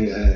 Yeah.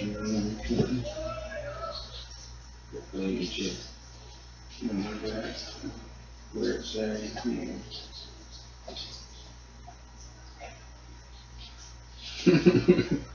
In the kitten. Hopefully you check. And at that. Where it's at here.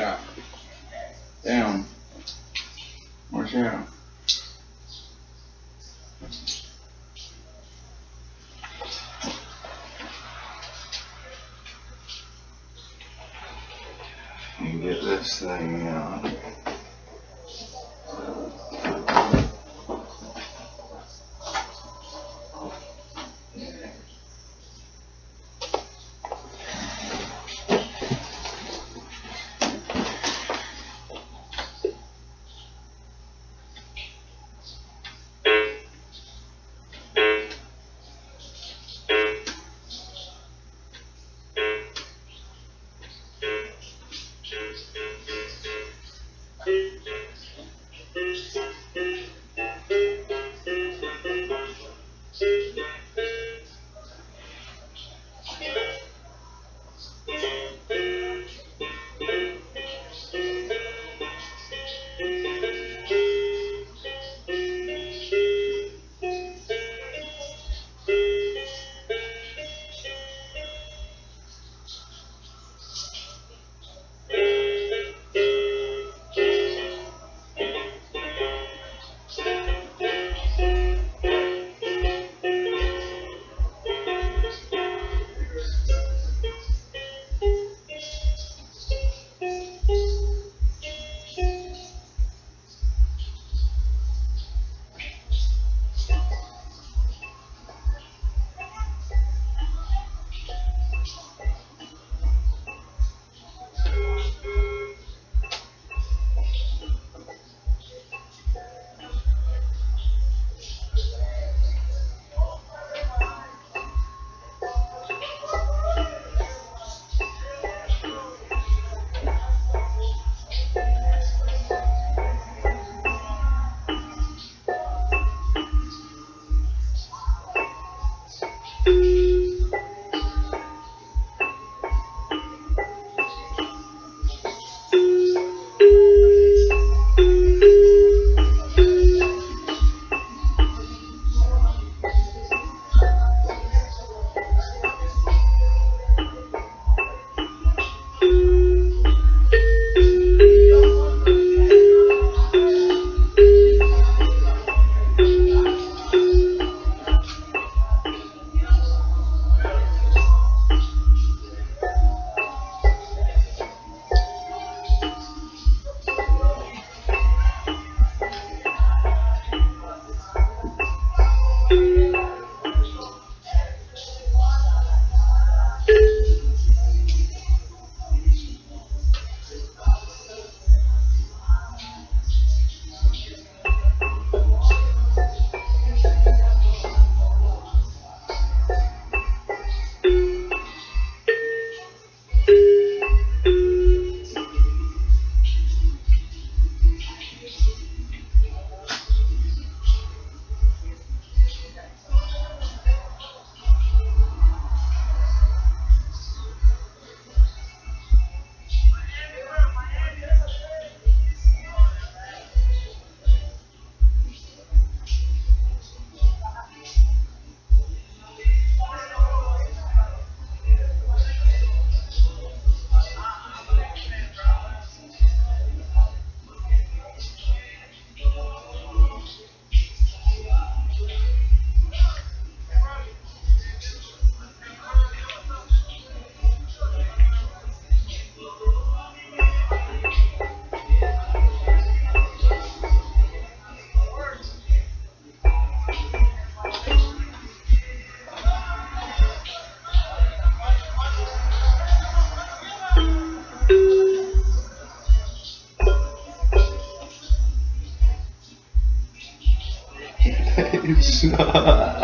Stop. Down. Watch out. And get this thing no.